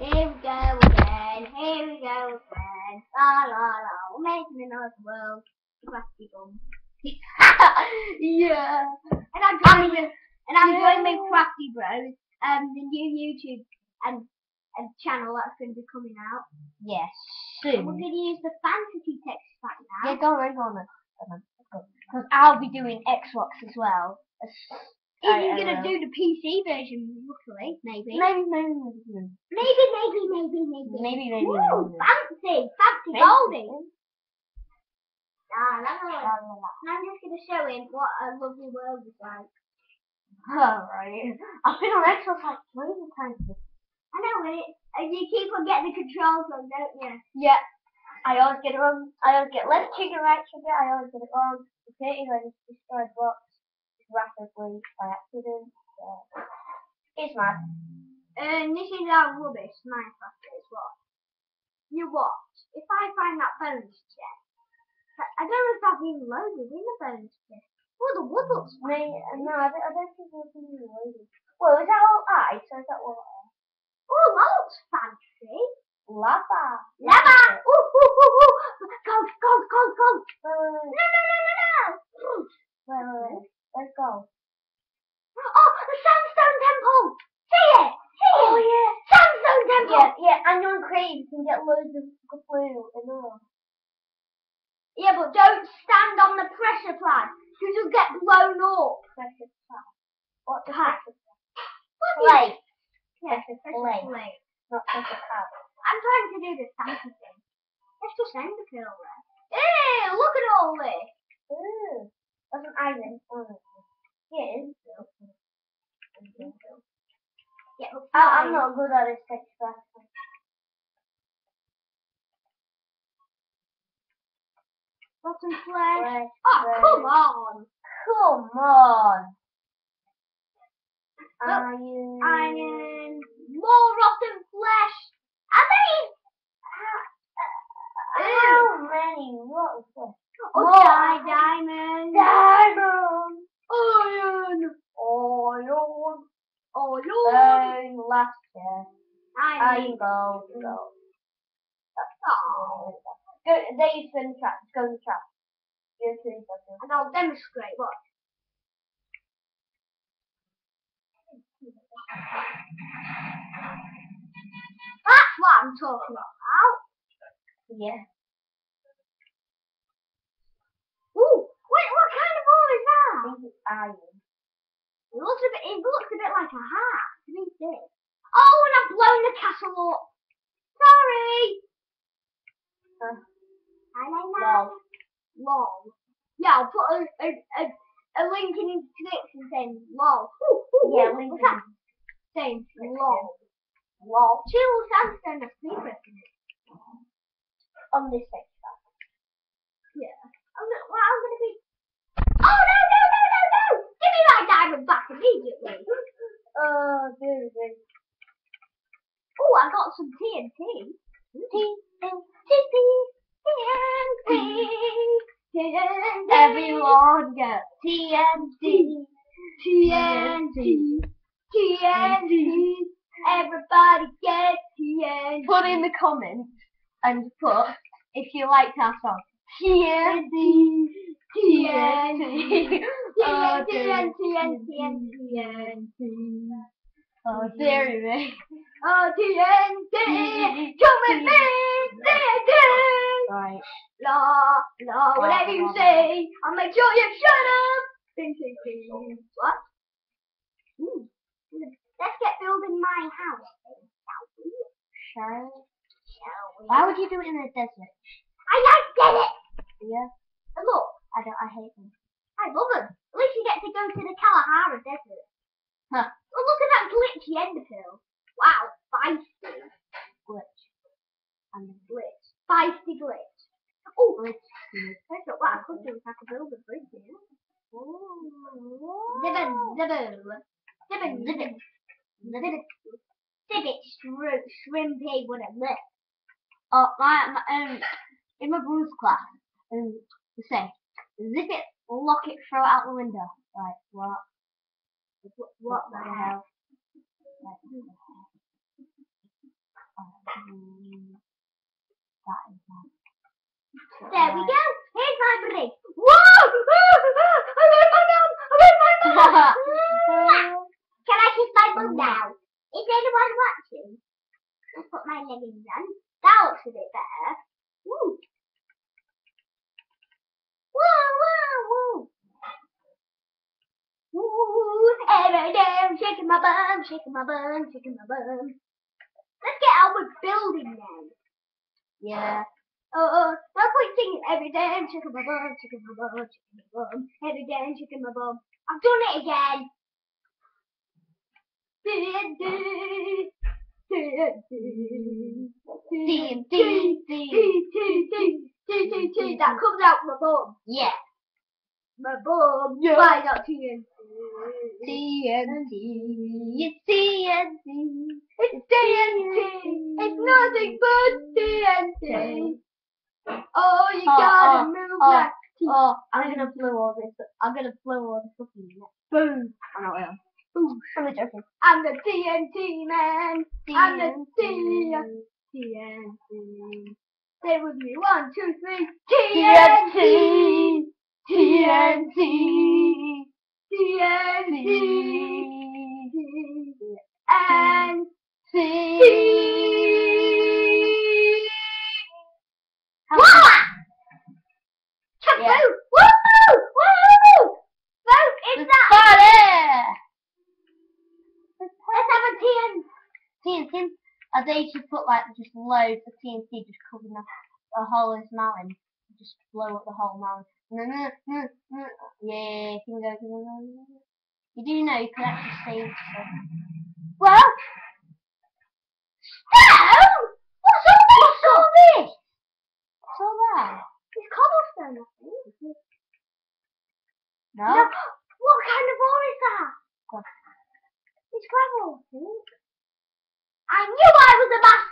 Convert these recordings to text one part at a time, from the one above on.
Here we go again. Here we go again. La la la. We're making another world. Crafty bum. yeah. And I'm joining, and I'm joining Crafty Bros, um, the new YouTube and and channel that's going to be coming out. Yes. And we're going to use the fantasy text pack now. Yeah, go on, go on. Because I'll be doing Xbox as well. As- If you're going to do the PC version, luckily, maybe. Maybe, maybe, maybe. Maybe, maybe, maybe, maybe. Maybe, maybe, maybe. fancy, fancy goldie. Ah, la, la. And I'm just to show him what a lovely world is like. Alright. I've been on Xbox like of times. I know, and, it, and you keep on getting the controls wrong, don't you? Yeah. I always get it wrong. I always get left trigger, right trigger. I always get it wrong. The thing is, I just destroy blocks rapidly by accident. It's mad. And this is how rubbish Minecraft is. What? You watch. If I find that bones chest, I- don't know if I've been loaded in the bones chest. Oh, the wood looks No, uh, no, I don't, I don't think we'll be loaded. Well, is that all ice or is that water? Oh, that looks fancy. Lava. Lava! Ooh, ooh, ooh, ooh! Gold, gold, gold, gold! No, no, no, no, no! wait, wait, wait. Let's go. Oh, the sandstone temple! See it! See it! Oh, yeah. Sandstone temple! Yeah, yeah, and on Crave you can get loads of glue and all. Yeah, but don't stand on the pressure because You'll get blown up. Precious plant. What's a Plant. precious What do you- Plate. Yeah, Precious precious plate. Not precious plant. I'm trying to do this fancy thing. Let's just end the kill there. Ew, look at all this. Ooh. That's an iron. Oh, yeah. Yeah, I, I'm not good at this texture. Rotten flesh. Fresh, Oh, fresh. come on. Come on. Oh, Iron. Iron. More rotten flesh. I mean, How many? What was this? oh, More diamond. Diamond. Iron. Iron. Oh, Lord. Burn last year. Iron. Iron gold. Gold. Oh. Go, there you spin trap. Go in the trap. To the trap. And I'll demonstrate what. That's what I'm talking about. Yeah. Ooh, wait, what kind of ball is I that? think it's iron. It looks a bit, it looks a bit like a hat. What is this? Oh, and I've blown the castle up. Sorry. Huh. I know. Lol. Lol. Yeah, I'll put a, a, a, a link in the description saying lol. Ooh, ooh, Yeah, link that? Saying lol. Lol. Chill sandstone has secrets in it. On this texture. Yeah. I'm not, well, I'm gonna be. Oh no no no no no! Give me my diamond back immediately. Oh, there it is. Oh, I got some TNT. TNT. Everyone get TNT. TNT. TNT. Everybody get TNT. Put in the comments and put if you liked our song. TNT. TNT. Oh, TNT. dear. TNT. Oh, dearie me. Oh, TNT. Come with me. TNT. Right. La, la, whatever you say. I'll make sure you shut up. Ding, ding, ding. What? Ooh. Let's get building my house. Shall Why would you do it in a desert? I like get it. Yeah. And look, I don't. I hate them. I love them. At least you get to go to the Kalahari Desert. Huh. Oh, look at that glitchy enderpearl. Wow, feisty Glitch. And glitch. Feisty glitch. Oh, glitch. That's what I could do if I could build a bridge here. Zibbin, zibbo. Zibbin, zibbin. Zibbit. Zibbit, shrimp, shrimpy, whatever uh, my, my um, in my brother's class, and they say, zip it, lock it, throw it out the window. Like, what? What, what the hell? That is like, there we go. Here's my brick. Whoa! I made my mum! I made my mum! Can I kiss my mum now? Is anyone watching? I'll put my leggings on. That looks a bit better. Woo! Woo, woo, woo! Woo! Every day I'm shaking my bum, shaking my bum, shaking my bum. Let's get on with building now. yeah. Oh, oh, no point singing every day I'm shaking my bum, shaking my bum, shaking my bum. Every day I'm shaking my bum. I've done it again. TNT. That comes out my bum. Yeah. My bum. Yeah. Why not TNT? TNT. It's oh, TNT. Oh, it's oh. TNT. It's nothing but TNT. Oh, you Oh, gotta oh, move oh, like Oh, I'm gonna blow all this. I'm gonna blow all this up in a minute. Boom. I know I am. Boom. I'm joking. I'm the TNT man. I'm the TNT. TNT. Say it with me. One, two, three. TNT. TNT. TNT. TNT. Like just loads of TNT just covering the, whole of this mountain. Just blow up the whole mountain. Yeah, can we go, can go? You do know you can actually save stuff. Well, Stone? What's all this? What's all this? What's all that? It's cobblestone, No? No, what kind of ore is that? Gravel. It's gravel, I think. I knew I was a master!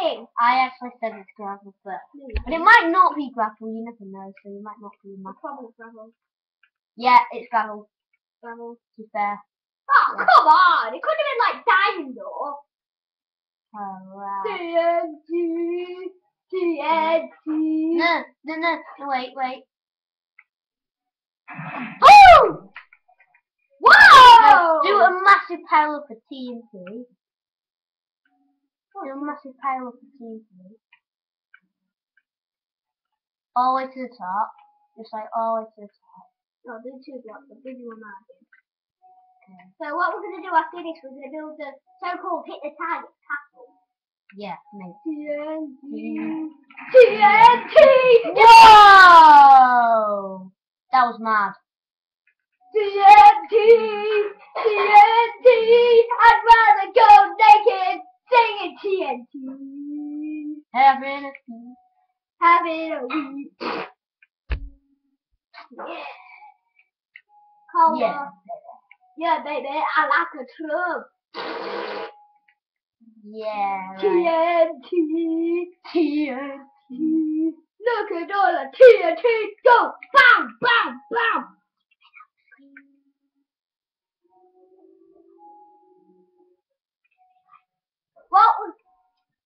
I! I actually said it's gravel, but but it might not be gravel. You never know, so you might not be probably gravel. Yeah, it's gravel. Gravel. To be fair. Oh, Yeah. come on! It could have been like diamond ore. Alright. TNT! TNT! No, no, no, no, wait, wait. Boom! Whoa! Now, do a massive pile up of TNT. A massive pile of TNT. All the way to the top. Just like all the way to the top. No, do two blocks. I'll give you a margin. Okay. So what we're going to do after this, we're going to build the so-called hit the target castle. Yeah, maybe. TNT! TNT! Whoa! That was mad. TNT! TNT! I'd rather go naked singing TNT! Having a Having a week. Yeah. Call Yeah. her. Yeah, baby, I like a club. Yeah, right. TNT, TNT. Look at all the TNT go! Bam, bam, bam! What was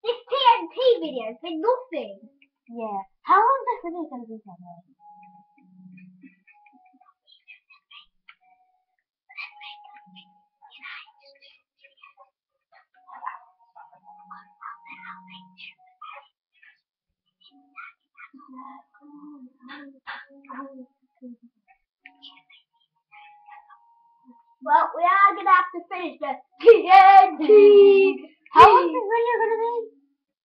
this TNT video? It's been nothing. Yeah. How long is this video going to be for? Well, we are gonna have to finish the TNT. How long is this video to be?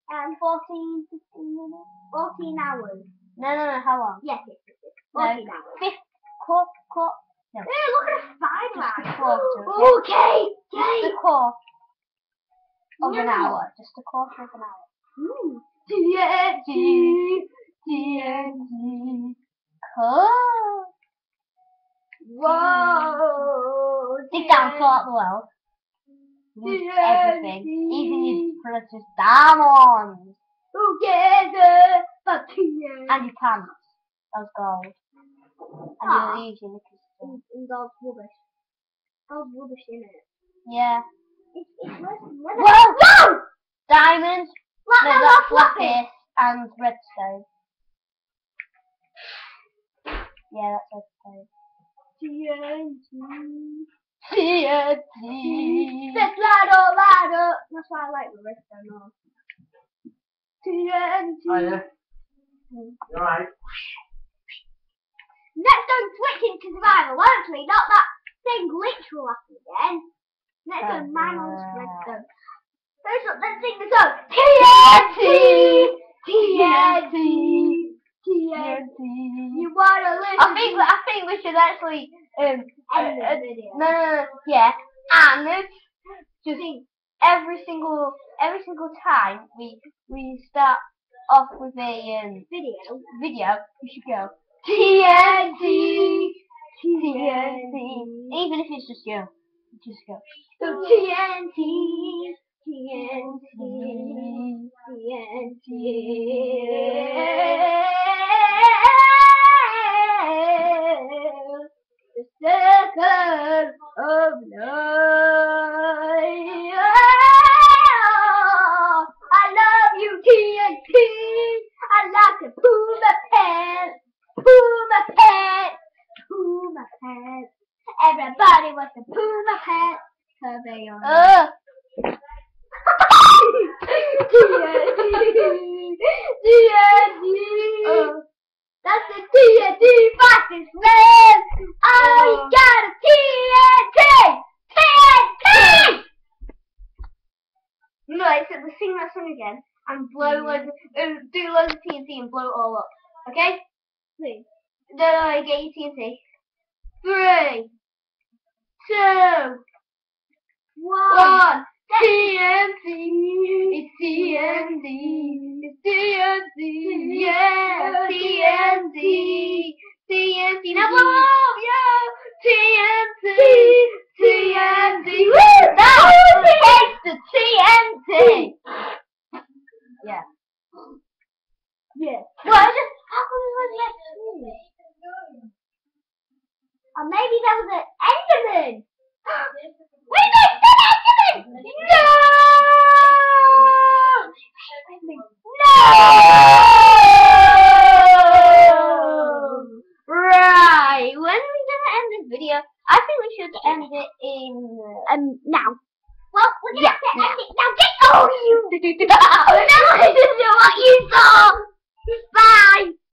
Um, 14, 15 minutes? 14 hours. No, no, no, how long? Yes, yes, yes. yes. No. 14 hours. Fifth, quarter, quarter. No, Hey, look at the fine Just a quarter, Okay, just a quarter of an hour. Just a quarter of an hour. Mm. TNT. TNT. Cool. Whoa. Dig down, sort the world. Lose everything. Even your precious diamonds. Together. The TNT. And your pants. Those gold. And Ah. your leaves, your knickers. too. And, God's rubbish. God's rubbish in it. Yeah. It's, it's worse than leather. No! Diamonds. Like No, the lapis. lapis. and redstone. Yeah, that's redstone. Let's ladder, ladder. That's why I like the redstone more. TNT. Oh, yeah. Alright? Let's go switch into survival, won't we? Not that thing glitch will happen again. Let's go Oh, man on yeah. redstone. Let's, let's sing the song. TNT! TNT! TNT! You wanna listen I think I think we should actually um to end uh, uh, no, no, no, yeah, and just every single every single time we we start off with a um Video. video, we should go TNT TNT even if it's just you, just go. So TNT, TNT, TNT. Circle of life. I love you, TNT. I like to poo my pants, poo my pants, poo my pants. Everybody wants to poo my pants. Cause they are uh TNT, TNT. That's the TNT fastest Oh, you got a TNT, TNT. no, except we sing that song again and blow loads of, uh, do loads of TNT and blow it all up. Okay? Please. No, no, no, get your TNT. Three, two, One. one. TNT, it's TNT, it's TNT, yeah, TNT. Now blow up, yeah, TNT, TNT. Woo! Now taste the TNT. Yeah. Yeah. Well, I just how come it was left? Or maybe that was an Enderman. We missed an Enderman! No! No! Right, when are we gonna end this video? I think we should end it